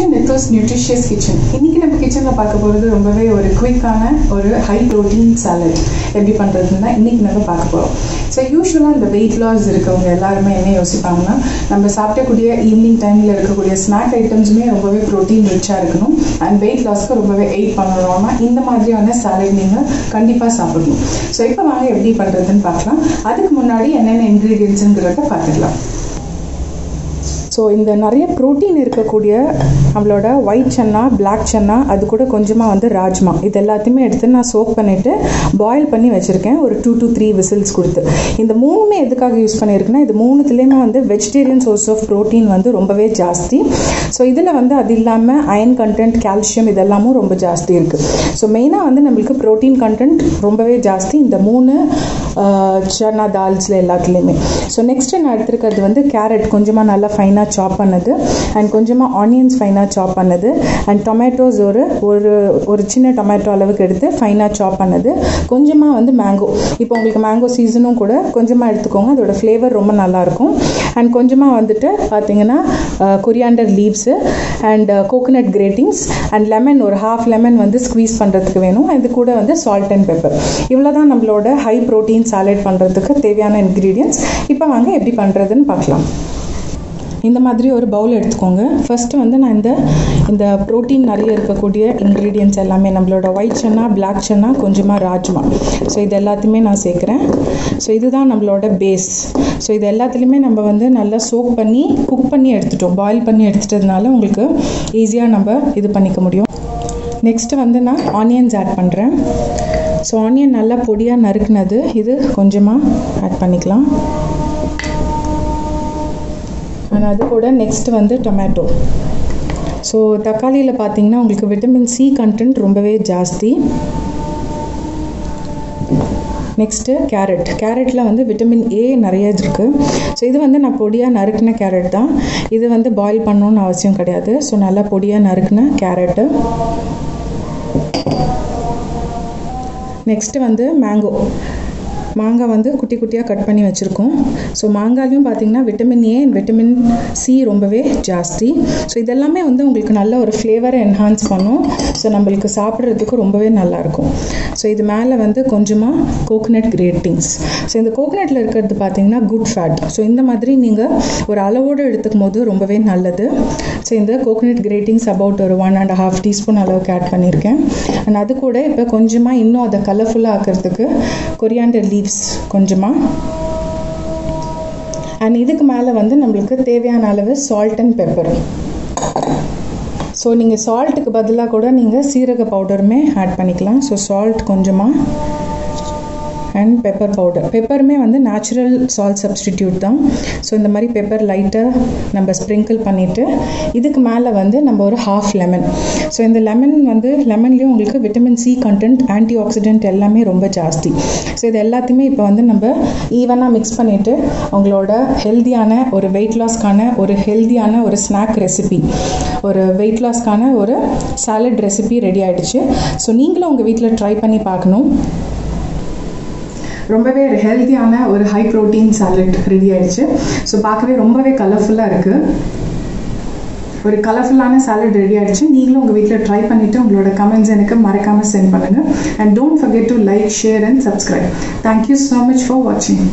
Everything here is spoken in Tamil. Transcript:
டு நிக்கோஸ் நியூட்ரிஷியஸ் கிச்சன் இன்றைக்கி நம்ம கிச்சனில் பார்க்க போகிறது ரொம்பவே ஒரு குயிக்கான ஒரு ஹை ப்ரோட்டீன் சாலட் எப்படி பண்ணுறதுன்னு தான் இன்றைக்கி நம்ம பார்க்க போகிறோம் ஸோ யூஸ்வலாக இந்த வெயிட் லாஸ் இருக்கவங்க எல்லாருமே என்ன யோசிப்பாங்கன்னா நம்ம சாப்பிடக்கூடிய ஈவினிங் டைமில் இருக்கக்கூடிய ஸ்நாக் ஐட்டம்ஸுமே ரொம்பவே ப்ரோட்டீன் ரிச்சாக இருக்கணும். அண்ட் வெயிட் லாஸ்க்கு ரொம்பவே எயிட் பண்ணணும்னா இந்த மாதிரியான சாலட் நீங்கள் கண்டிப்பாக சாப்பிடணும். ஸோ இப்போ வாங்க எப்படி பண்ணுறதுன்னு பார்க்கலாம். அதுக்கு முன்னாடி என்னென்ன இன்க்ரீடியன்ஸுங்கிறத பார்த்துக்கலாம். ஸோ இந்த நிறைய ப்ரோட்டீன் இருக்கக்கூடிய நம்மளோட ஒயிட் சன்னா பிளாக் சன்னா அது கூட கொஞ்சமாக வந்து ராஜ்மா. இது எல்லாத்தையுமே எடுத்து நான் சோக் பண்ணிவிட்டு பாயில் பண்ணி வச்சுருக்கேன். ஒரு டூ டு த்ரீ விசில்ஸ் கொடுத்து. இந்த மூணுமே எதுக்காக யூஸ் பண்ணியிருக்குன்னா இது மூணுத்துலேயுமே வந்து வெஜிடேரியன் சோர்ஸ் ஆஃப் ப்ரோட்டீன் வந்து ரொம்பவே ஜாஸ்தி. ஸோ இதில் வந்து அது இல்லாமல் அயன் கண்டென்ட் கால்சியம் இதெல்லாமும் ரொம்ப ஜாஸ்தி இருக்குது ஸோ மெயினாக வந்து நம்மளுக்கு ப்ரோட்டீன் கண்டென்ட் ரொம்பவே ஜாஸ்தி. இந்த மூணு சன்னா தால்ஸில் எல்லாத்துலேயுமே. ஸோ நெக்ஸ்ட்டு நான் எடுத்துருக்கிறது வந்து கேரட் கொஞ்சமாக நல்லா ஃபைனாக சாப் பண்ணது. அண்ட் கொஞ்சமாக ஆனியன்ஸ் ஃபைனாக சாப் பண்ணது. அண்ட் டொமேட்டோஸ் ஒரு ஒரு ஒரு சின்ன டொமேட்டோ அளவுக்கு எடுத்து ஃபைனாக சாப் பண்ணது. கொஞ்சமாக வந்து மேங்கோ இப்போ உங்களுக்கு மேங்கோ சீசனும் கூட கொஞ்சமாக எடுத்துக்கோங்க. அதோட ஃப்ளேவர் ரொம்ப நல்லாயிருக்கும். அண்ட் கொஞ்சமாக வந்துட்டு பார்த்தீங்கன்னா coriander leaves and coconut gratings and lemon ஒரு ஹாஃப் லெமன் வந்து ஸ்க்வீஸ் பண்ணுறதுக்கு வேணும். இது கூட வந்து சால்ட் அண்ட் பெப்பர் இவ்வளோ தான் நம்மளோட ஹை ப்ரோட்டீன் சாலட் பண்ணுறதுக்கு தேவையான இன்க்ரீடியன்ஸ் இப்போ வாங்க எப்படி பண்ணுறதுன்னு பார்க்கலாம். இந்த மாதிரி ஒரு பவுல் எடுத்துக்கோங்க. ஃபஸ்ட்டு வந்து நான் இந்த இந்த ப்ரோட்டீன் நிறைய இருக்கக்கூடிய இன்க்ரீடியன்ஸ் எல்லாமே நம்மளோட ஒயிட் சன்னா பிளாக் சன்னா கொஞ்சமாக ராஜ்மா ஸோ இது எல்லாத்தையுமே நான் சேர்க்குறேன். ஸோ இதுதான் நம்மளோட பேஸ் ஸோ இது எல்லாத்துலேயுமே நம்ம வந்து நல்லா சோக் பண்ணி குக் பண்ணி எடுத்துட்டோம். பாயில் பண்ணி எடுத்துட்டதுனால உங்களுக்கு ஈஸியாக நம்ம இது பண்ணிக்க முடியும். நெக்ஸ்ட்டு வந்து நான் ஆனியன்ஸ் ஆட் பண்ணுறேன் ஸோ ஆனியன் நல்லா பொடியாக நறுக்குனது இது கொஞ்சமாக ஆட் பண்ணிக்கலாம். ஆனால் அது கூட நெக்ஸ்ட்டு வந்து டொமேட்டோ ஸோ தக்காளியில் பார்த்தீங்கன்னா உங்களுக்கு விட்டமின் சி கண்டென்ட் ரொம்பவே ஜாஸ்தி. நெக்ஸ்ட்டு கேரட் கேரட்டில் வந்து விட்டமின் ஏ நிறைய இருக்குது ஸோ இது வந்து நான் பொடியாக நறுக்கின கேரட் தான். இது வந்து பாயில் பண்ணணுன்னு அவசியம் கிடையாது. ஸோ நல்லா பொடியாக நறுக்கின கேரட்டு நெக்ஸ்ட்டு வந்து மேங்கோ மாங்காய் வந்து குட்டி குட்டியாக கட் பண்ணி வச்சுருக்கோம். ஸோ மாங்காலையும் பார்த்திங்கன்னா vitamin A and vitamin C ரொம்பவே ஜாஸ்தி. ஸோ இதெல்லாமே வந்து உங்களுக்கு நல்ல ஒரு ஃப்ளேவரை என்ஹான்ஸ் பண்ணும். ஸோ நம்மளுக்கு சாப்பிட்றதுக்கு ரொம்பவே நல்லாயிருக்கும் ஸோ இது மேலே வந்து கொஞ்சமாக கோகோனட் கிரேட்டிங்ஸ் ஸோ இந்த கோகோனட்டில் இருக்கிறது பார்த்திங்கன்னா குட் ஃபேட் ஸோ இந்த மாதிரி நீங்கள் ஒரு அளவோடு எடுத்துக்கும் போது ரொம்பவே நல்லது. ஸோ இந்த கோகோனட் கிரேட்டிங்ஸ் அபவுட் ஒரு ஒன் அண்ட் ஹாஃப் டீஸ்பூன் அளவுக்கு ஆட் பண்ணியிருக்கேன். அண்ட் அது கூட இப்போ கொஞ்சமாக இன்னும் அதை கலர்ஃபுல்லாக ஆக்கிறதுக்கு கொரியாண்டர் லீவ்ஸ் கொஞ்சமாக அண்ட் இதுக்கு மேலே வந்து நம்மளுக்கு தேவையான அளவு சால்ட் அண்ட் பெப்பர் ஸோ நீங்கள் சால்ட்டுக்கு பதிலாக கூட நீங்கள் சீரக பவுடருமே ஆட் பண்ணிக்கலாம். ஸோ சால்ட் கொஞ்சமாக அண்ட் பெப்பர் பவுடர் பெப்பருமே வந்து நேச்சுரல் சால்ட் சப்ஸ்டிடியூட் தான். ஸோ இந்த மாதிரி பெப்பர் லைட்டாக நம்ம ஸ்ப்ரிங்கிள் பண்ணிவிட்டு இதுக்கு மேலே வந்து நம்ம ஒரு ஹாஃப் லெமன் ஸோ இந்த லெமன் வந்து லெமன்லேயும் உங்களுக்கு vitamin C content anti accident எல்லாமே ரொம்ப ஜாஸ்தி. ஸோ இது எல்லாத்தையுமே இப்போ வந்து நம்ம ஈவனாக மிக்ஸ் பண்ணிவிட்டு அவங்களோட ஹெல்த்தியான ஒரு வெயிட் லாஸ்க்கான ஒரு ஹெல்த்தியான ஒரு ஸ்நாக் ரெசிபி ஒரு வெயிட் லாஸ்க்கான ஒரு சாலட் ரெசிபி ரெடி ஆகிடுச்சு ஸோ நீங்களும் உங்கள் வீட்டில் ட்ரை பண்ணி பார்க்கணும். ரொம்பவே ஒரு ஹெல்த்தியான ஒரு ஹை ப்ரோட்டீன் சாலட் ரெடி ஆயிடுச்சு. ஸோ பார்க்கவே ரொம்பவே கலர்ஃபுல்லாக இருக்குது ஒரு கலர்ஃபுல்லான சாலட் ரெடி ஆகிடுச்சு நீங்களும் உங்கள் வீட்டில் ட்ரை பண்ணிவிட்டு உங்களோட கமெண்ட்ஸ் எனக்கு மறக்காமல் சென்ட் பண்ணுங்கள் and don't forget to like share and subscribe thank you so much for வாட்சிங்